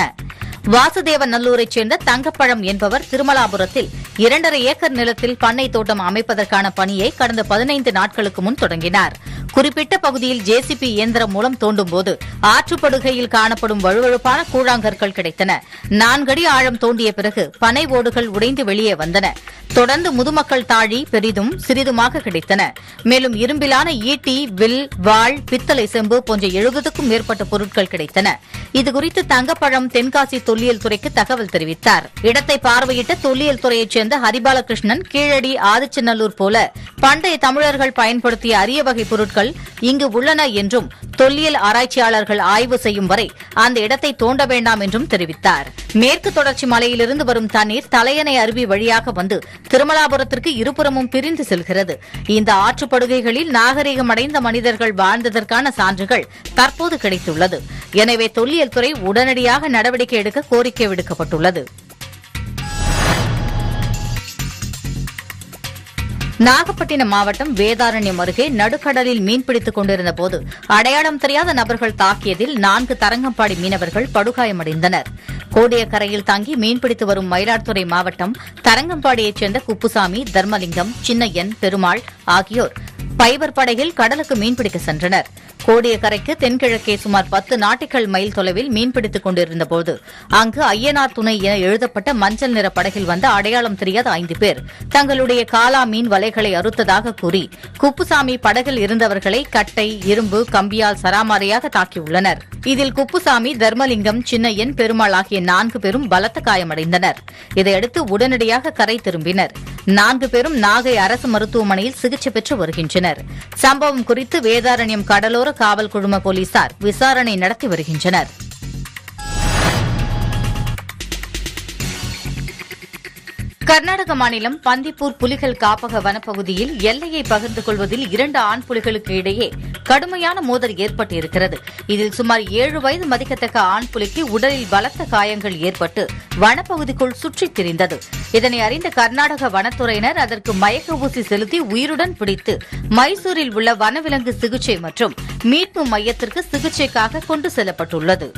S2: வாசுதேவ நல்லூரைச் சேர்ந்த தங்கப்பழம் என்பவர் திருமலாபுரத்தில் இரண்டரை ஏக்கர் நிலத்தில் பண்ணை தோட்டம் அமைப்பதற்கான பணியை கடந்த பதினைந்து நாட்களுக்கு முன் தொடங்கினார். குறிப்பிட்ட பகுதியில் ஜேசிபி இயந்திரம் மூலம் தோண்டும்போது ஆற்றுப்படுகையில் காணப்படும் வழுவழுப்பான கூழாங்கற்கள் கிடைத்தன. நான்கடி ஆழம் தோண்டிய பிறகு பனை ஓடுகள் உடைந்து வெளியே வந்தன. தொடர்ந்து முதுமக்கள் தாழி பெரிதும் சிறிதுமாக கிடைத்தன. மேலும் இரும்பிலான ஈட்டி வில் வாழ் பித்தளை செம்பு போன்ற எழுபதுக்கும் மேற்பட்ட பொருட்கள் கிடைத்தன. இதுகுறித்து தங்கப்பழம் தென்காசி தொல்லியல் துறைக்கு தகவல் தெரிவித்தார். இடத்தை பார்வையிட்ட தொல்லியல் துறையைச் சேர்ந்த ஹரிபாலகிருஷ்ணன் கீழடி ஆதிச்சநல்லூர் போல பண்டைய தமிழர்கள் பயன்படுத்திய அரிய வகை பொருட்கள் இங்கு உள்ளன என்றும் தொல்லியல் ஆராய்ச்சியாளர்கள் ஆய்வு செய்யும் வரை அந்த இடத்தை தோண்ட வேண்டாம் என்றும் தெரிவித்தார். மேற்கு தொடர்ச்சி மலையிலிருந்து வரும் தண்ணீர் தலையணை அருவி வழியாக வந்து திருமலாபுரத்திற்கு இருபுறமும் பிரிந்து செல்கிறது. இந்த ஆற்றுப்படுகைகளில் நாகரிகமடைந்த மனிதர்கள் வாழ்ந்ததற்கான சான்றுகள் தற்போது கிடைத்துள்ளது. எனவே தொல்லியல் துறை உடனடியாக நடவடிக்கை எடுக்க கோரிக்கை விடுக்கப்பட்டுள்ளது. நாகப்பட்டினம் மாவட்டம் வேதாரண்யம் அருகே நடுக்கடலில் மீன்பிடித்துக் கொண்டிருந்த போது அடையாளம் தெரியாத நபர்கள் தாக்கியதில் நான்கு தரங்கம்பாடி மீனவர்கள் படுகாயமடைந்தனர். கோடியக்கரையில் தங்கி மீன்பிடித்து வரும் மயிலாடுதுறை மாவட்டம் தரங்கம்பாடியைச் சேர்ந்த குப்புசாமி தர்மலிங்கம் சின்னையன் பெருமாள் ஆகியோர் பைபர் படகில் கடலுக்கு மீன்பிடிக்க சென்றனர். கோடியக்கரைக்கு தென்கிழக்கே சுமார் பத்து நாட்டிகள் மைல் தொலைவில் மீன்பிடித்துக் கொண்டிருந்தபோது அங்கு ஐயனார் துணை என எழுதப்பட்ட மஞ்சள் நிற படகில் வந்த அடையாளம் தெரியாத ஐந்து பேர் தங்களுடைய காலா மீன் வலைகளை அறுத்ததாக கூறி குப்புசாமி படகில் இருந்தவர்களை கட்டை இரும்பு கம்பியால் சராமாரியாக தாக்கியுள்ளனர். இதில் குப்புசாமி தர்மலிங்கம் சின்னையன் பெருமாள் ஆகிய நான்கு பேரும் பலத்த காயமடைந்தனர். இதையடுத்து உடனடியாக கரை திரும்பினர். நான்கு பேரும் நாகை அரசு மருத்துவமனையில் சிகிச்சை பெற்று வருகின்றனர். சம்பவம் குறித்து வேதாரண்யம் கடலோர காவல் குழும போலீசார் விசாரணை நடத்தி வருகின்றனர். கர்நாடக மாநிலம் பந்திப்பூர் புலிகள் காப்பக வனப்பகுதியில் எல்லையை பகிர்ந்து கொள்வதில் இரண்டு ஆண் புலிகளுக்கு இடையே கடுமையான மோதல் ஏற்பட்டிருக்கிறது. இதில் சுமார் ஏழு வயது மதிக்கத்தக்க ஆண் புலிக்கு உடலில் பலத்த காயங்கள் ஏற்பட்டு வனப்பகுதிக்குள் சுற்றித் திரிந்தது. இதனை அறிந்த கர்நாடக வனத்துறையினர் அதற்கு மயக்க ஊசி செலுத்தி உயிருடன் பிடித்து மைசூரில் உள்ள வனவிலங்கு சிகிச்சை மற்றும் மீட்பு மையத்திற்கு சிகிச்சைக்காக கொண்டு செல்லப்பட்டுள்ளது.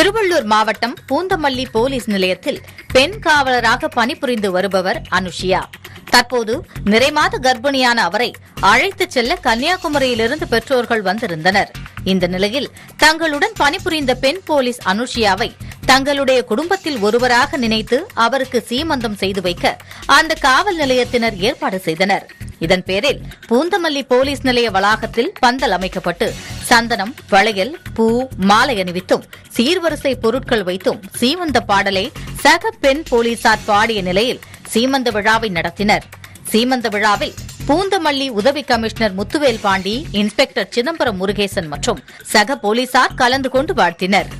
S2: திருவள்ளூர் மாவட்டம் பூந்தமல்லி போலீஸ் நிலையத்தில் பெண் காவலராக பணிபுரிந்து வருபவர் அனுஷியா. தற்போது நிறைமாத கர்ப்பிணியான அவரை அழைத்துச் செல்ல கன்னியாகுமரியிலிருந்து பெற்றோர்கள் வந்திருந்தனர். இந்த நிலையில் தங்களுடன் பணிபுரிந்த பெண் போலீஸ் அனுஷியாவை தங்களுடைய குடும்பத்தில் ஒருவராக நினைத்து அவருக்கு சீமந்தம் செய்து வைக்க அந்த காவல் நிலையத்தினர் ஏற்பாடு செய்தனர். இதன் பேரில் பூந்தமல்லி போலீஸ் நிலைய வளாகத்தில் பந்தல் அமைக்கப்பட்டு சந்தனம் வளையல் பூ மாலை அணிவித்தும் சீர்வரிசை பொருட்கள் வைத்தும் சீமந்த பாடலை சக பெண் போலீசார் பாடிய நிலையில் சீமந்த விழாவை நடத்தினர். சீமந்த விழாவில் பூந்தமல்லி உதவி கமிஷனர் முத்துவேல் பாண்டி இன்ஸ்பெக்டர் சிதம்பரம் முருகேசன் மற்றும் சக போலீசார் கலந்து கொண்டு வாழ்த்தினர்.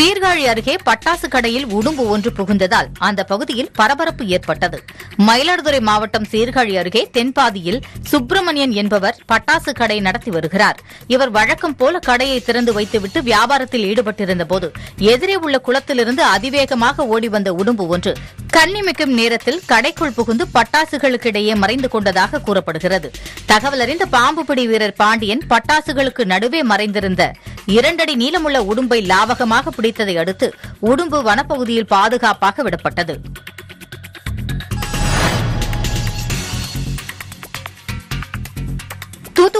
S2: சீர்காழி அருகே பட்டாசு கடையில் உடும்பு ஒன்று புகுந்ததால் அந்த பகுதியில் பரபரப்பு ஏற்பட்டது. மயிலாடுதுறை மாவட்டம் சீர்காழி அருகே தென்பாதியில் சுப்பிரமணியன் என்பவர் பட்டாசு கடை நடத்தி வருகிறார். இவர் வழக்கம் போல கடையை திறந்து வைத்துவிட்டு வியாபாரத்தில் ஈடுபட்டிருந்தபோது எதிரே உள்ள குளத்திலிருந்து அதிவேகமாக ஓடி வந்த உடும்பு ஒன்று கண்ணிமைக்கும் நேரத்தில் கடைக்குள் புகுந்து பட்டாசுகளுக்கிடையே மறைந்து கொண்டதாக கூறப்படுகிறது. தகவல் அறிந்த பாம்புபிடி வீரர் பாண்டியன் பட்டாசுகளுக்கு நடுவே மறைந்திருந்த இரண்டடி நீளமுள்ள உடும்பை லாவகமாக பிடி வெடித்ததை அடுத்து உடும்பு வனப்பகுதியில் பாதுகாப்பாக விடப்பட்டது.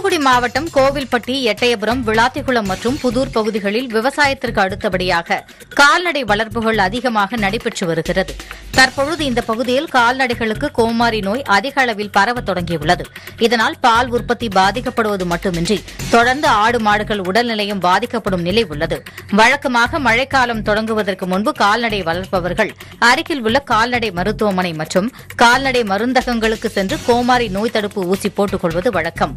S2: தூத்துக்குடி மாவட்டம் கோவில்பட்டி எட்டயபுரம் விளாத்திக்குளம் மற்றும் புதூர் பகுதிகளில் விவசாயத்திற்கு அடுத்தபடியாக கால்நடை வளர்ப்புகள் அதிகமாக நடைபெற்று வருகிறது. தற்பொழுது இந்த பகுதியில் கால்நடைகளுக்கு கோமாரி நோய் அதிக அளவில் பரவ தொடங்கியுள்ளது. இதனால் பால் உற்பத்தி பாதிக்கப்படுவது மட்டுமின்றி தொடர்ந்து ஆடு மாடுகள் உடல்நிலையும் பாதிக்கப்படும் நிலை உள்ளது. வழக்கமாக மழைக்காலம் தொடங்குவதற்கு முன்பு கால்நடை வளர்ப்பவர்கள் அருகில் உள்ள கால்நடை மருத்துவமனை மற்றும் கால்நடை மருந்தகங்களுக்கு சென்று கோமாரி நோய் தடுப்பு ஊசி போட்டுக் கொள்வது வழக்கம்.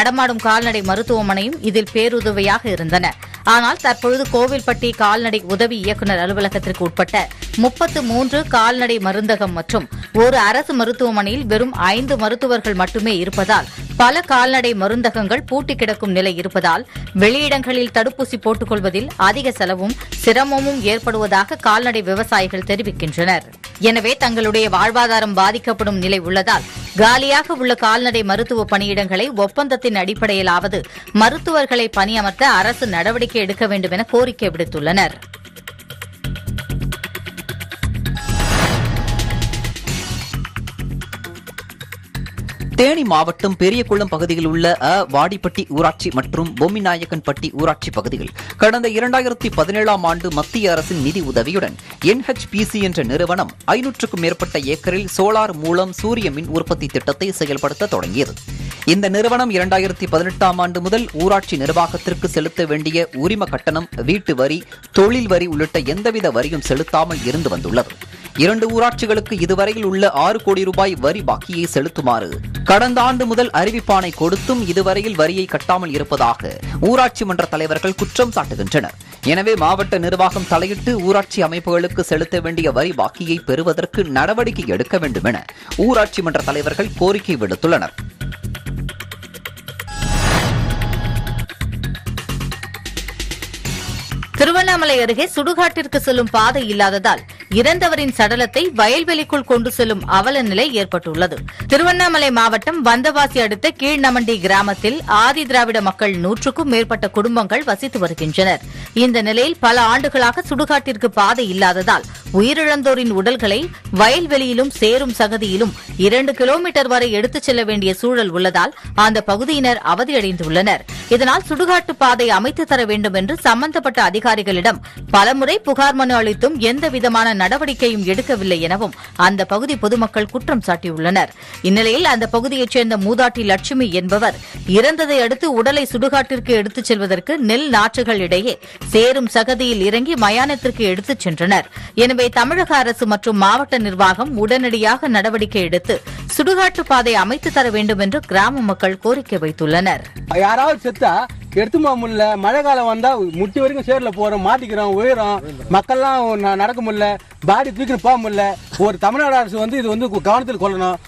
S2: நடமாடும் கால்நடை மருத்துவமனையும் இதில் பேருதவியாக இருந்தன. ஆனால் தற்பொழுது கோவில்பட்டி கால்நடை உதவி இயக்குநர் அலுவலகத்திற்கு உட்பட்ட முப்பத்து மூன்று கால்நடை மருந்தகம் மற்றும் ஒரு அரசு மருத்துவமனையில் வெறும் ஐந்து மருத்துவர்கள் மட்டுமே இருப்பதால் பல கால்நடை மருந்தகங்கள் பூட்டி கிடக்கும் நிலை இருப்பதால் வெளியிடங்களில் தடுப்பூசி போட்டுக் கொள்வதில் அதிக செலவும் சிரமமும் ஏற்படுவதாக கால்நடை விவசாயிகள் தெரிவிக்கின்றனர். எனவே தங்களுடைய வாழ்வாதாரம் பாதிக்கப்படும் நிலை உள்ளதால் காலியாக உள்ள கால்நடை மருத்துவ பணியிடங்களை ஒப்பந்தத்தில் ஒப்பந்தத்தின் அடிப்படையிலாவது மருத்துவர்களை பணியமர்த்த அரசு நடவடிக்கை எடுக்க வேண்டும் என கோரிக்கை விடுத்துள்ளனர்.
S6: தேனி மாவட்டம் பெரியகுளம் பகுதியில் உள்ள அ வாடிப்பட்டி ஊராட்சி மற்றும் பொம்மிநாயக்கன்பட்டி ஊராட்சி பகுதியில் கடந்த இரண்டாயிரத்தி பதினேழாம் ஆண்டு மத்திய அரசின் நிதி உதவியுடன் என்ஹெச்பிசி என்ற நிறுவனம் ஐநூற்றுக்கும் மேற்பட்ட ஏக்கரில் சோலார் மூலம் சூரிய மின் உற்பத்தி திட்டத்தை செயல்படுத்த தொடங்கியது. இந்த நிறுவனம் இரண்டாயிரத்தி பதினெட்டாம் ஆண்டு முதல் ஊராட்சி நிர்வாகத்திற்கு செலுத்த வேண்டிய உரிம கட்டணம் வீட்டு வரி தொழில் வரி உள்ளிட்ட எந்தவித வரியும் செலுத்தாமல் இருந்து வந்துள்ளது. இரண்டு ஊராட்சிகளுக்கு இதுவரையில் உள்ள ஆறு கோடி ரூபாய் வரி பாக்கியை செலுத்துமாறு கடந்த ஆண்டு முதல் அறிவிப்பானை கொடுத்தும் இதுவரையில் வரியை கட்டாமல் இருப்பதாக ஊராட்சி மன்ற தலைவர்கள் குற்றம் சாட்டுகின்றனர். எனவே மாவட்ட நிர்வாகம் தலையிட்டு ஊராட்சி அமைப்புகளுக்கு செலுத்த வேண்டிய வரி பாக்கியை பெறுவதற்கு நடவடிக்கை எடுக்க வேண்டும் என ஊராட்சி மன்ற தலைவர்கள் கோரிக்கை விடுத்துள்ளனர்.
S2: திருவண்ணாமலை அருகே சுடுகாட்டிற்கு செல்லும் பாதை இல்லாததால் இறந்தவரின் சடலத்தை வயல்வெளிக்குள் கொண்டு செல்லும் அவல நிலை ஏற்பட்டுள்ளது. திருவண்ணாமலை மாவட்டம் வந்தவாசி அடுத்த கீழ்நமண்டி கிராமத்தில் ஆதி திராவிட மக்கள் நூற்றுக்கும் மேற்பட்ட குடும்பங்கள் வசித்து வருகின்றனர். இந்த நிலையில் பல ஆண்டுகளாக சுடுகாட்டிற்கு பாதை இல்லாததால் உயிரிழந்தோரின் உடல்களை வயல்வெளியிலும் சேரும் சகதியிலும் இரண்டு கிலோமீட்டர் வரை எடுத்துச் செல்ல வேண்டிய சூழல் உள்ளதால் அந்த பகுதியினர் அவதியடைந்துள்ளனர். இதனால் சுடுகாட்டு பாதை அமைத்து தர வேண்டும் என்று சம்பந்தப்பட்ட அதிகாரிகள் அதிகாரிகளிடம் பலமுறை புகார் மனு அளித்தும் எந்தவிதமான நடவடிக்கையும் எடுக்கவில்லை எனவும் அந்த பகுதி பொதுமக்கள் குற்றம் சாட்டியுள்ளனர். இந்நிலையில் அந்த பகுதியைச் சேர்ந்த மூதாட்டி லட்சுமி என்பவர் இறந்ததை அடுத்து உடலை சுடுகாட்டிற்கு எடுத்துச் செல்வதற்கு நெல் நாற்றுகள் இடையே சேரும் சகதியில் இறங்கி மயானத்திற்கு எடுத்துச் சென்றனர். எனவே தமிழக அரசு மற்றும் மாவட்ட நிர்வாகம் உடனடியாக நடவடிக்கை எடுத்து சுடுகாட்டு பாதை அமைத்து தர வேண்டும் என்று கிராம மக்கள் கோரிக்கை வைத்துள்ளனர்.
S7: யாராவது செத்தா எடுத்துமா போக முடியல. மழை காலம் வந்தா முட்டி வரைக்கும் சேர்ல போறோம் மாட்டிக்கிறோம் உயிரும். மக்கள்லாம் நடக்க முடியல. பாடி தூக்கிட்டு போக முடியல. ஒரு தமிழ்நாடு அரசு வந்து இது வந்து கவனத்தில் கொள்ளணும்.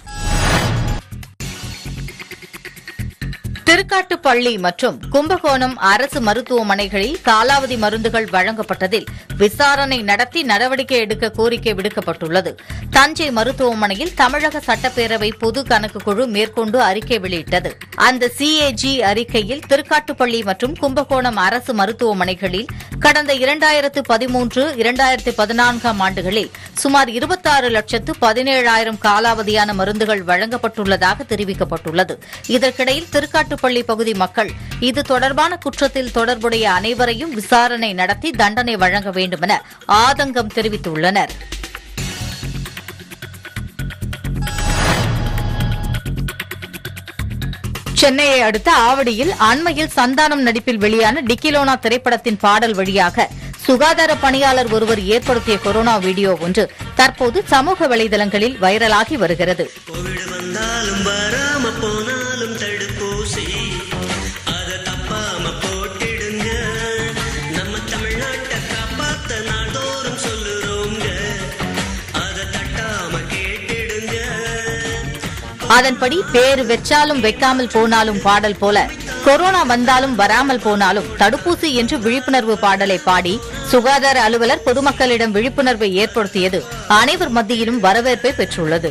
S2: திருக்காட்டுப்பள்ளி மற்றும் கும்பகோணம் அரசு மருத்துவமனைகளில் காலாவதி மருந்துகள் வழங்கப்பட்டதில் விசாரணை நடத்தி நடவடிக்கை எடுக்க கோரிக்கை விடுக்கப்பட்டுள்ளது. தஞ்சை மருத்துவமனையில் தமிழக சட்டப்பேரவை பொது கணக்கு குழு மேற்கொண்டு அறிக்கை வெளியிட்டது. அந்த சிஏஜி அறிக்கையில் திருக்காட்டுப்பள்ளி மற்றும் கும்பகோணம் அரசு மருத்துவமனைகளில் கடந்த இரண்டாயிரத்து பதிமூன்று இரண்டாயிரத்து பதினான்காம் ஆண்டுகளில் சுமார் இருபத்தாறு லட்சத்து பதினேழாயிரம் காலாவதியான மருந்துகள் வழங்கப்பட்டுள்ளதாக தெரிவிக்கப்பட்டுள்ளது. இதற்கிடையில் திருக்காட்டு திருக்காட்டுப்பள்ளி பகுதி மக்கள் இது தொடர்பான குற்றத்தில் தொடர்புடைய அனைவரையும் விசாரணை நடத்தி தண்டனை வழங்க வேண்டும் என ஆதங்கம் தெரிவித்துள்ளனர். சென்னையை அடுத்த ஆவடியில் அண்மையில் சந்தானம் நடிப்பில் வெளியான டிக்கிலோனா திரைப்படத்தின் பாடல் வழியாக சுகாதார பணியாளர் ஒருவர் ஏற்படுத்திய கொரோனா வீடியோ ஒன்று தற்போது சமூக வலைதளங்களில் வைரலாகி வருகிறது. அதன்படி பேர் வெச்சாலும் வைக்காமல் போனாலும் பாடல் போல கொரோனா வந்தாலும் வராமல் போனாலும் தடுப்பூசி என்று விழிப்புணர்வு பாடலை பாடி சுகாதார அலுவலர் பொதுமக்களிடம் விழிப்புணர்வை ஏற்படுத்தியது அனைவர் மத்தியிலும் வரவேற்பை பெற்றுள்ளது.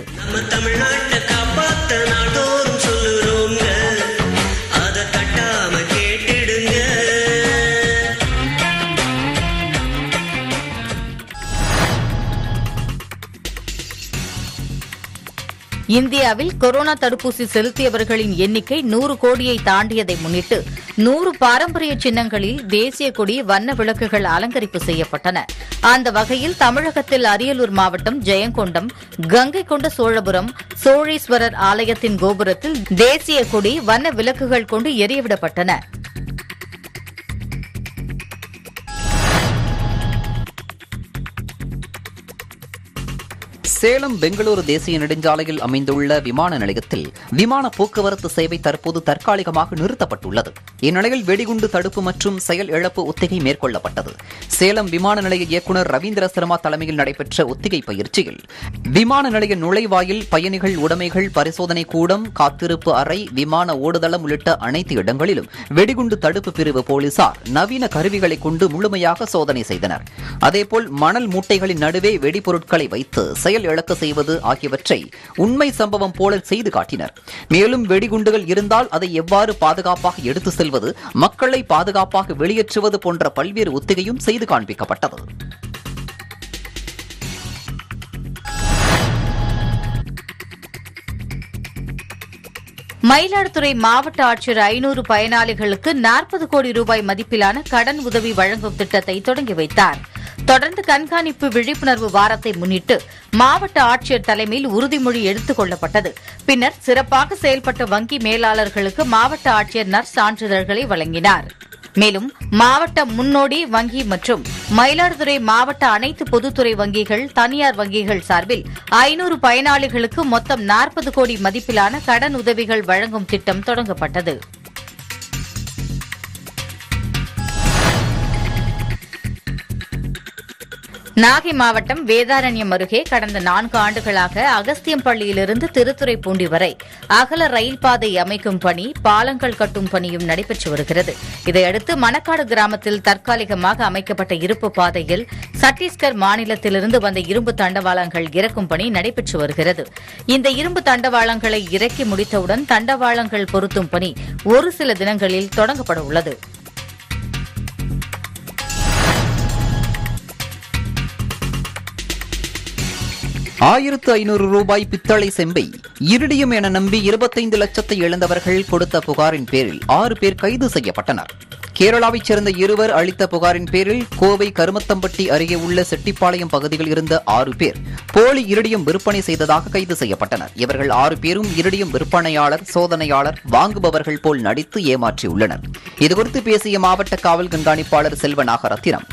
S2: இந்தியாவில் கொரோனா தடுப்பூசி செலுத்தியவர்களின் எண்ணிக்கை நூறு கோடியை தாண்டியதை முன்னிட்டு நூறு பாரம்பரிய சின்னங்களில் தேசிய கொடி வண்ண விளக்குகள் அலங்கரிப்பு செய்யப்பட்டன. அந்த வகையில் தமிழகத்தில் அரியலூர் மாவட்டம் ஜெயங்கொண்டம் கங்கை கொண்ட சோழபுரம் சோழீஸ்வரர் ஆலயத்தின் கோபுரத்தில் தேசிய கொடி வண்ண விளக்குகள் கொண்டு எரியவிடப்பட்டன
S6: சேலம் பெங்களூரு தேசிய நெடுஞ்சாலையில் அமைந்துள்ள விமான நிலையத்தில் விமான போக்குவரத்து சேவை தற்போது தற்காலிகமாக நிறுத்தப்பட்டுள்ளது. இந்நிலையில் வெடிகுண்டு தடுப்பு மற்றும் செயல் இழப்பு ஒத்திகை மேற்கொள்ளப்பட்டது. சேலம் விமான நிலைய இயக்குநர் ரவீந்திர சர்மா தலைமையில் நடைபெற்ற ஒத்திகை பயிற்சியில் விமான நிலைய நுழைவாயில் பயணிகள் உடைமைகள் பரிசோதனை கூடம் காத்திருப்பு அறை விமான ஓடுதளம் உள்ளிட்ட அனைத்து இடங்களிலும் வெடிகுண்டு தடுப்பு பிரிவு போலீசார் நவீன கருவிகளை கொண்டு முழுமையாக சோதனை செய்தனர். அதேபோல் மணல் மூட்டைகளின் நடுவே வெடிபொருட்களை வைத்து செயல் இழக்க செய்வது ஆகியவற்றை உண்மை சம்பவம் போல செய்து காட்டினர். மேலும் வெடிகுண்டுகள் இருந்தால் அதை எவ்வாறு பாதுகாப்பாக எடுத்து செல்வது மக்களை பாதுகாப்பாக வெளியேற்றுவது போன்ற பல்வேறு ஒத்திகையும் செய்து காண்பிக்கப்பட்டது.
S2: மயிலாடுதுறை மாவட்ட ஆட்சியர் ஐநூறு பயனாளிகளுக்கு நாற்பது கோடி ரூபாய் மதிப்பிலான கடன் உதவி வழங்கும் திட்டத்தை தொடங்கி வைத்தாா் தொடர்ந்து கண்காணிப்பு விழிப்புணர்வு வாரத்தை முன்னிட்டு மாவட்ட ஆட்சியர் தலைமையில் உறுதிமொழி எடுத்துக் கொள்ளப்பட்டது. பின்னர் சிறப்பாக செயல்பட்ட வங்கி மேலாளர்களுக்கு மாவட்ட ஆட்சியர் நற்சான்றிதழ்களை வழங்கினார். மேலும் மாவட்ட முன்னோடி வங்கி மற்றும் மயிலாடுதுறை மாவட்ட அனைத்து பொதுத்துறை வங்கிகள் தனியார் வங்கிகள் சார்பில் ஐநூறு பயனாளிகளுக்கு மொத்தம் நாற்பது கோடி மதிப்பிலான கடன் உதவிகள் வழங்கும் திட்டம் தொடங்கப்பட்டது. நாகை மாவட்டம் வேதாரண்யம் அருகே கடந்த நான்கு ஆண்டுகளாக அகஸ்தியம் பள்ளியிலிருந்து திருத்துறைப்பூண்டி வரை அகல ரயில் பாதை அமைக்கும் பணி பாலங்கள் கட்டும் பணியும் நடைபெற்று வருகிறது. இதையடுத்து மணக்காடு கிராமத்தில் தற்காலிகமாக அமைக்கப்பட்ட இருப்பு பாதையில் சத்தீஸ்கர் மாநிலத்திலிருந்து வந்த இரும்பு தண்டவாளங்கள் இறக்கும் பணி நடைபெற்று வருகிறது. இந்த இரும்பு தண்டவாளங்களை இறக்கி முடித்தவுடன் தண்டவாளங்கள் பொருத்தும் பணி ஒரு சில தினங்களில் தொடங்கப்பட உள்ளது.
S6: ஆயிரத்து ஐநூறு ரூபாய் பித்தளை செம்பை. இருடியும் என நம்பி இருபத்தைந்து லட்சத்தை இழந்தவர்கள் கொடுத்த புகாரின் பேரில் ஆறு பேர் கைது செய்யப்பட்டனர். கேரளாவைச் சேர்ந்த இருவர் அளித்த புகாரின் பேரில் கோவை கருமத்தம்பட்டி அருகே உள்ள செட்டிப்பாளையம் பகுதியில் இருந்த ஆறு பேர் போலி இருடியம் விற்பனை செய்ததாக கைது செய்யப்பட்டனர். இவர்கள் ஆறு பேரும் இருடியம் விற்பனையாளர் சோதனையாளர் வாங்குபவர்கள் போல் நடித்து ஏமாற்றியுள்ளனர். இதுகுறித்து பேசிய மாவட்ட காவல் கண்காணிப்பாளர் செல்வ நாகரத்தினம்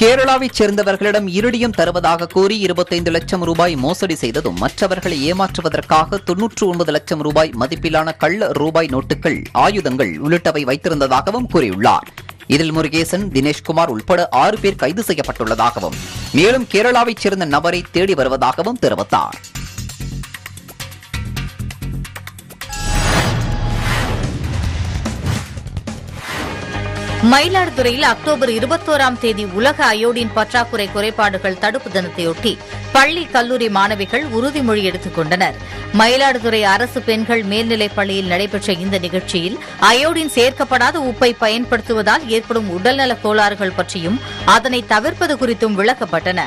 S6: கேரளாவைச் சேர்ந்தவர்களிடம் இருடியம் தருவதாக கூறி இருபத்தைந்து லட்சம் ரூபாய் மோசடி செய்ததும் மற்றவர்களை ஏமாற்றுவதற்காக தொன்னூற்று ஒன்பது லட்சம் ரூபாய் மதிப்பிலான கள்ள ரூபாய் நோட்டுகள் ஆயுதங்கள் உள்ளிட்டவை வைத்திருந்ததாகவும் கூறியுள்ளார். இதில் முருகேசன் தினேஷ்குமார் உள்பட ஆறு பேர் கைது செய்யப்பட்டுள்ளதாகவும் மேலும் கேரளாவைச் சேர்ந்த நபரை தேடி வருவதாகவும் தெரிவித்தார்.
S2: மயிலாடுதுறையில் அக்டோபர் இருபத்தோராம் தேதி உலக அயோடின் பற்றாக்குறை குறைபாடுகள் தடுப்பு தினத்தையொட்டி பள்ளி கல்லூரி மாணவிகள் உறுதிமொழி எடுத்துக் கொண்டனர். மயிலாடுதுறை அரசு பெண்கள் மேல்நிலைப் பள்ளியில் நடைபெற்ற இந்த நிகழ்ச்சியில் அயோடின் சேர்க்கப்படாத உப்பை பயன்படுத்துவதால் ஏற்படும் உடல்நலக் கோளாறுகள் பற்றியும் அதனை தவிர்ப்பது குறித்தும் விளக்கப்பட்டன.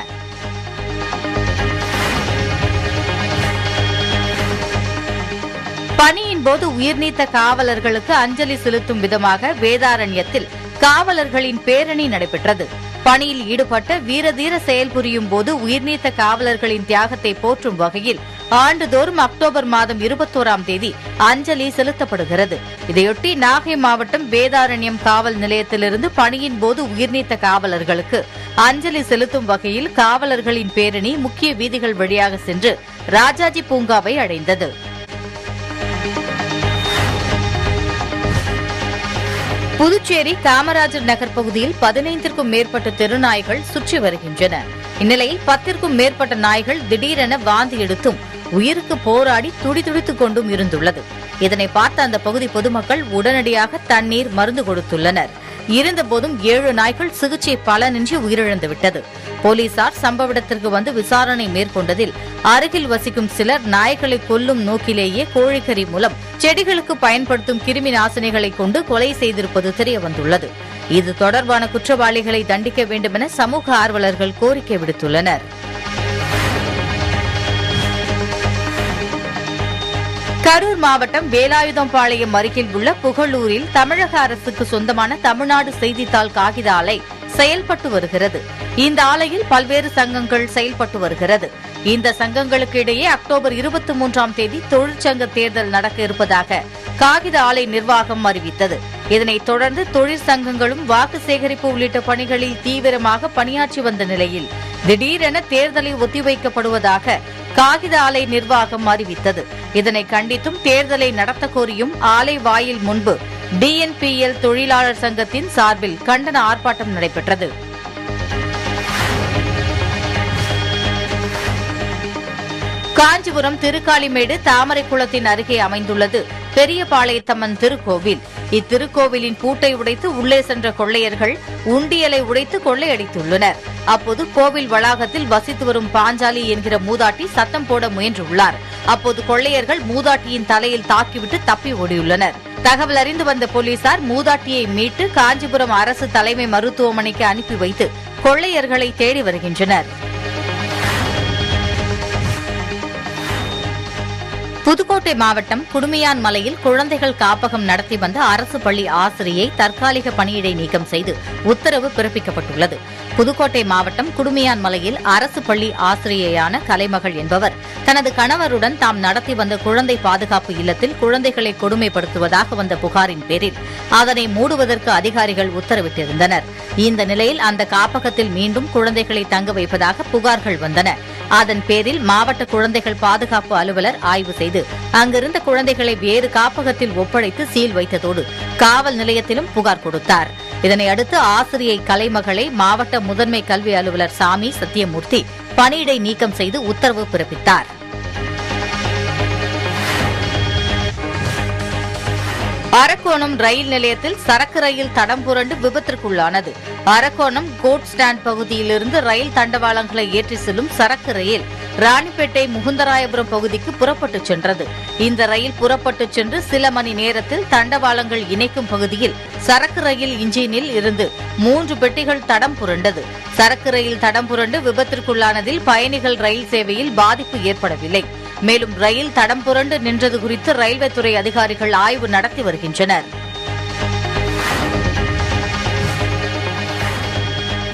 S2: பணியின் போது உயிர்நீத்த காவலர்களுக்கு அஞ்சலி செலுத்தும் விதமாக வேதாரண்யத்தில் காவலர்களின் பேரணி நடைபெற்றது. பணியில் ஈடுபட்ட வீரதீர செயல்புரியும் போது உயிர்நீத்த காவலர்களின் தியாகத்தை போற்றும் வகையில் ஆண்டுதோறும் அக்டோபர் மாதம் இருபத்தோராம் தேதி அஞ்சலி செலுத்தப்படுகிறது. இதையொட்டி நாகை மாவட்டம் வேதாரண்யம் காவல் நிலையத்திலிருந்து பணியின் போது உயிர்நீத்த காவலர்களுக்கு அஞ்சலி செலுத்தும் வகையில் காவலர்களின் பேரணி முக்கிய வீதிகள் வழியாக சென்று ராஜாஜி பூங்காவை அடைந்தது. புதுச்சேரி காமராஜர் நகர் பகுதியில் பதினைந்திற்கும் மேற்பட்ட தெருநாய்கள் சுற்றி வருகின்றன. இந்நிலையில் பத்திற்கும் மேற்பட்ட நாய்கள் திடீரென வாந்தி எடுத்தும் உயிருக்கு போராடி துடிதுடித்துக் கொண்டும் இருந்துள்ளது. இதனை பார்த்த அந்த பகுதி பொதுமக்கள் உடனடியாக தண்ணீர் மருந்து கொடுத்துள்ளனர். இருந்தபோதும் ஏழு நாய்கள் சிகிச்சை பலனின்றி உயிரிழந்துவிட்டது. போலீசார் சம்பவ இடத்திற்கு வந்து விசாரணை மேற்கொண்டதில் அருகில் வசிக்கும் சிலர் நாய்களை கொல்லும் நோக்கிலேயே கோழிக்கறி மூலம் செடிகளுக்கு பயன்படுத்தும் கிருமி நாசினிகளை கொண்டு கொலை செய்திருப்பது தெரியவந்துள்ளது. இது தொடர்பான குற்றவாளிகளை தண்டிக்க வேண்டுமென சமூக ஆர்வலர்கள் கோரிக்கை விடுத்துள்ளனர். கரூர் மாவட்டம் வேலாயுதம்பாளையம் அருகில் உள்ள புகழூரில் தமிழக அரசுக்கு சொந்தமான தமிழ்நாடு செய்தித்தாள் காகித ஆலை செயல்பட்டு வருகிறது. இந்த ஆலையில் பல்வேறு சங்கங்கள் செயல்பட்டு வருகிறது. இந்த சங்கங்களுக்கு இடையே அக்டோபர் இருபத்தி மூன்றாம் தேதி தொழிற்சங்க தேர்தல் நடக்க இருப்பதாக காகித ஆலை நிர்வாகம் அறிவித்தது. இதனைத் தொடர்ந்து தொழிற்சங்கங்களும் வாக்கு சேகரிப்பு உள்ளிட்ட பணிகளில் தீவிரமாக பணியாற்றி வந்த நிலையில் திடீரென தேர்தலை ஒத்திவைக்கப்படுவதாக காகித ஆலை நிர்வாகம் அறிவித்தது. இதனை கண்டித்தும் தேர்தலை நடத்த கோரியும் ஆலை வாயில் முன்பு டிஎன்பிஎல் தொழிலாளர் சங்கத்தின் சார்பில் கண்டன ஆர்ப்பாட்டம் நடைபெற்றது. காஞ்சிபுரம் திருக்காளிமேடு தாமரைக்குளத்தின் அருகே அமைந்துள்ளது பெரியபாளையத்தம்மன் திருக்கோவில். இத்திருக்கோவிலின் பூட்டை உடைத்து உள்ளே சென்ற கொள்ளையர்கள் உண்டியலை உடைத்து கொள்ளையடித்துள்ளனர். அப்போது கோவில் வளாகத்தில் வசித்து வரும் பாஞ்சாலி என்கிற மூதாட்டி சத்தம் போட முயன்றுள்ளார். அப்போது கொள்ளையர்கள் மூதாட்டியின் தலையில் தாக்கிவிட்டு தப்பி ஓடியுள்ளனர். தகவல் அறிந்து வந்த போலீசார் மூதாட்டியை மீட்டு காஞ்சிபுரம் அரசு தலைமை மருத்துவமனைக்கு அனுப்பி வைத்து கொள்ளையர்களை தேடி வருகின்றனர். புதுக்கோட்டை மாவட்டம் குடுமியான் மலையில் குழந்தைகள் காப்பகம் நடத்தி வந்த அரசு பள்ளி ஆசிரியை தற்காலிக பணியிடை நீக்கம் செய்து உத்தரவு பிறப்பிக்கப்பட்டுள்ளது. புதுக்கோட்டை மாவட்டம் குடுமியான் மலையில் அரசு பள்ளி ஆசிரியையான கலைமகள் என்பவர். தனது கணவருடன் தாம் நடத்தி வந்த குழந்தை பாதுகாப்பு இல்லத்தில் குழந்தைகளை கொடுமைப்படுத்துவதாக வந்த புகாரின் பேரில் அதனை மூடுவதற்கு அதிகாரிகள் உத்தரவிட்டிருந்தனர். இந்த நிலையில் அந்த காப்பகத்தில் மீண்டும் குழந்தைகளை தங்க வைப்பதாக புகார்கள் வந்தன. அதன் பேரில் மாவட்ட குழந்தைகள் பாதுகாப்பு அலுவலர் ஆய்வு செய்து அங்கிருந்த குழந்தைகளை வேறு காப்பகத்தில் ஒப்படைத்து சீல் வைத்ததோடு காவல் நிலையத்திலும் புகார் கொடுத்தார். இதனையடுத்து ஆசிரியை கலைமகளை மாவட்ட முதன்மை கல்வி அலுவலர் சாமி சத்தியமூர்த்தி பணியிடை நீக்கம் செய்து உத்தரவு பிறப்பித்தார். அரக்கோணம் ரயில் நிலையத்தில் சரக்கு ரயில் தடம் புரண்டு விபத்திற்குள்ளானது. அரக்கோணம் கோட் ஸ்டாண்ட் பகுதியிலிருந்து ரயில் தண்டவாளங்களை ஏற்றி செல்லும் சரக்கு ரயில் ராணிப்பேட்டை முகுந்தராயபுரம் பகுதிக்கு புறப்பட்டுச் சென்றது. இந்த ரயில் புறப்பட்டுச் சென்று சில மணி நேரத்தில் தண்டவாளங்கள் இணைக்கும் பகுதியில் சரக்கு ரயில் இன்ஜினில் இருந்து மூன்று பெட்டிகள் தடம் புரண்டது. சரக்கு ரயில் தடம் புரண்டு விபத்திற்குள்ளானதில் பயணிகள் ரயில் சேவையில் பாதிப்பு ஏற்படவில்லை. மேலும் ரயில் தடம் புரண்டு நின்றது குறித்து ரயில்வே துறை அதிகாரிகள் ஆய்வு நடத்தி வருகின்றனர்.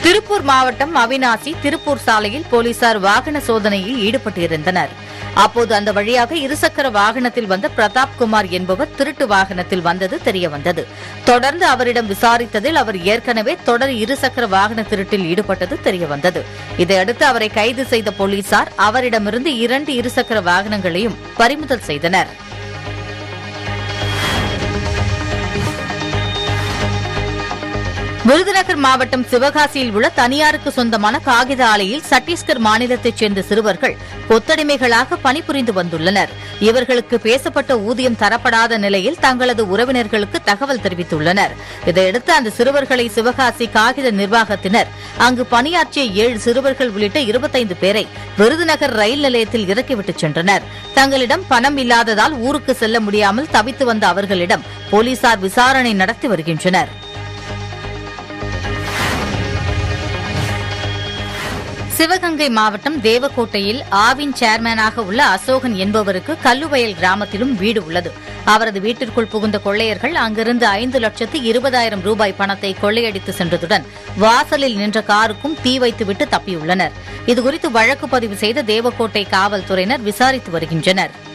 S2: திருப்பூர் மாவட்டம் அவினாசி திருப்பூர் சாலையில் போலீசார் வாகன சோதனையில் ஈடுபட்டிருந்தனர். அப்போது அந்த வழியாக இருசக்கர வாகனத்தில் வந்த பிரதாப் குமார் என்பவர் திருட்டு வாகனத்தில் வந்தது தெரியவந்தது. தொடர்ந்து அவரிடம் விசாரித்ததில் அவர் ஏற்கனவே தொடர் இருசக்கர வாகன திருட்டில் ஈடுபட்டது தெரியவந்தது. இதையடுத்து அவரை கைது செய்த போலீசார் அவரிடமிருந்து இரண்டு இருசக்கர வாகனங்களையும் பறிமுதல் செய்தனர். விருதுநகர் மாவட்டம் சிவகாசியில் உள்ள தனியாருக்கு சொந்தமான காகித ஆலையில் சத்தீஸ்கர் மாநிலத்தைச் சேர்ந்த சிறுவர்கள் கொத்தடிமைகளாக பணிபுரிந்து வந்துள்ளனர். இவர்களுக்கு பேசப்பட்ட ஊதியம் தரப்படாத நிலையில் தங்களது உறவினர்களுக்கு தகவல் தெரிவித்துள்ளனர். இதையடுத்து அந்த சிறுவர்களை சிவகாசி காகித நிர்வாகத்தினர் அங்கு பணியாற்றிய ஏழு சிறுவர்கள் உள்ளிட்ட இருபத்தைந்து பேரை விருதுநகர் ரயில் நிலையத்தில் இறக்கிவிட்டுச் சென்றனர். தங்களிடம் பணம் இல்லாததால் ஊருக்கு செல்ல முடியாமல் தவித்து வந்த அவர்களிடம் போலீசார் விசாரணை நடத்தி வருகின்றனர். சிவகங்கை மாவட்டம் தேவக்கோட்டையில் ஆவின் சேர்மேனாக உள்ள அசோகன் என்பவருக்கு கல்லுவயல் கிராமத்திலும் வீடு உள்ளது. அவரது வீட்டிற்குள் புகுந்த கொள்ளையர்கள் அங்கிருந்து ஐந்து லட்சத்து இருபதாயிரம் ரூபாய் பணத்தை கொள்ளையடித்து சென்றதுடன் வாசலில் நின்ற காருக்கும் தீ வைத்துவிட்டு தப்பியுள்ளனர். இதுகுறித்து வழக்கு பதிவு செய்த தேவக்கோட்டை காவல்துறையினர் விசாரித்து வருகின்றனர்.